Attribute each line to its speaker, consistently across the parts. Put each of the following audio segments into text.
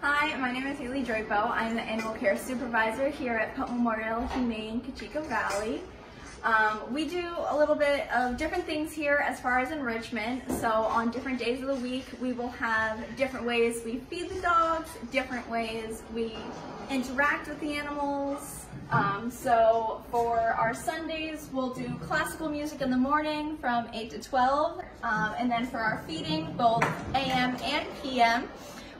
Speaker 1: Hi, my name is Haley Drapo. I'm the animal care supervisor here at Pope Memorial Humane Cocheco Valley. Um, we do a little bit of different things here as far as enrichment. So on different days of the week, we will have different ways we feed the dogs, different ways we interact with the animals. Um, so for our Sundays, we'll do classical music in the morning from 8 to 12. Um, and then for our feeding, both AM and PM,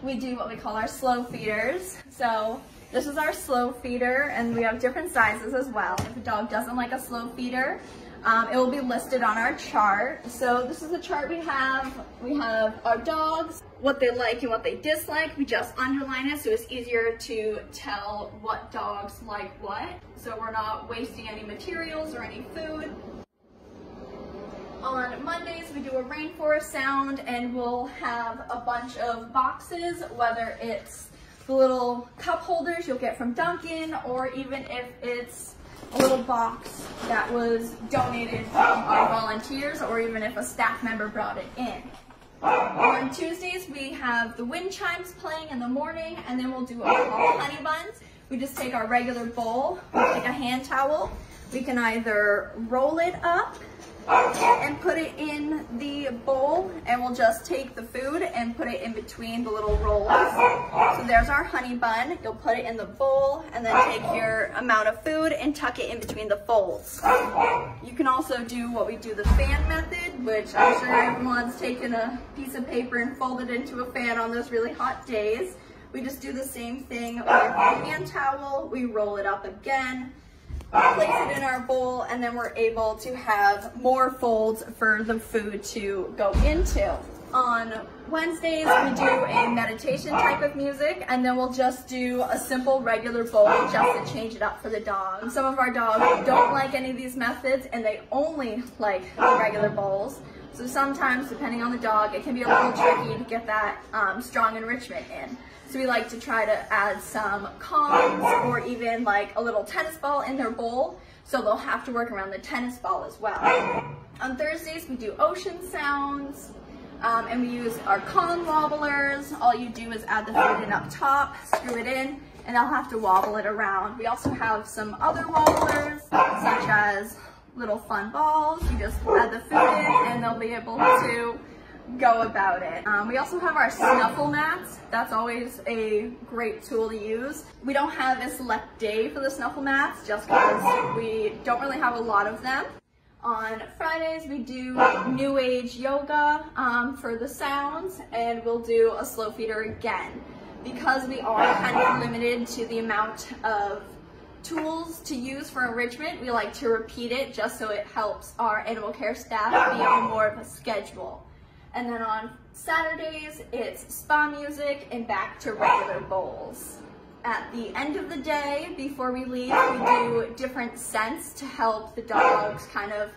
Speaker 1: we do what we call our slow feeders. So this is our slow feeder and we have different sizes as well. If a dog doesn't like a slow feeder, um, it will be listed on our chart. So this is the chart we have. We have our dogs, what they like and what they dislike. We just underline it so it's easier to tell what dogs like what. So we're not wasting any materials or any food. On Mondays, we do a rainforest sound and we'll have a bunch of boxes, whether it's the little cup holders you'll get from Dunkin' or even if it's a little box that was donated by volunteers or even if a staff member brought it in. On Tuesdays, we have the wind chimes playing in the morning and then we'll do we call honey buns. We just take our regular bowl, take a hand towel, we can either roll it up and put it in the bowl and we'll just take the food and put it in between the little rolls. So there's our honey bun. You'll put it in the bowl and then take your amount of food and tuck it in between the folds. You can also do what we do the fan method, which I'm sure everyone's taken a piece of paper and folded into a fan on those really hot days. We just do the same thing with a hand towel. We roll it up again place it in our bowl, and then we're able to have more folds for the food to go into. On Wednesdays, we do a meditation type of music, and then we'll just do a simple regular bowl just to change it up for the dog. Some of our dogs don't like any of these methods, and they only like the regular bowls. So sometimes, depending on the dog, it can be a little tricky to get that um, strong enrichment in. So we like to try to add some cones or even like a little tennis ball in their bowl. So they'll have to work around the tennis ball as well. On Thursdays, we do ocean sounds. Um, and we use our Kong wobblers. All you do is add the food in up top, screw it in, and they'll have to wobble it around. We also have some other wobblers, such as little fun balls. You just add the food in and they'll be able to go about it. Um, we also have our snuffle mats. That's always a great tool to use. We don't have a select day for the snuffle mats just because we don't really have a lot of them. On Fridays, we do New Age Yoga um, for the sounds, and we'll do a slow feeder again. Because we are kind of limited to the amount of tools to use for enrichment, we like to repeat it just so it helps our animal care staff be on more of a schedule. And then on Saturdays, it's spa music and back to regular bowls. At the end of the day, before we leave, we do different scents to help the dogs kind of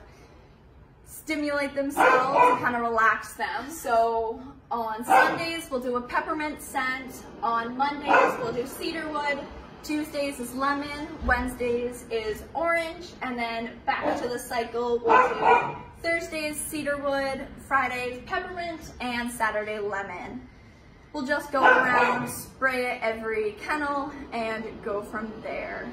Speaker 1: stimulate themselves and kind of relax them. So on Sundays, we'll do a peppermint scent. On Mondays, we'll do cedarwood. Tuesdays is lemon, Wednesdays is orange, and then back to the cycle, we'll do Thursdays cedarwood, Fridays peppermint, and Saturday lemon. We'll just go around, spray it every kennel, and go from there.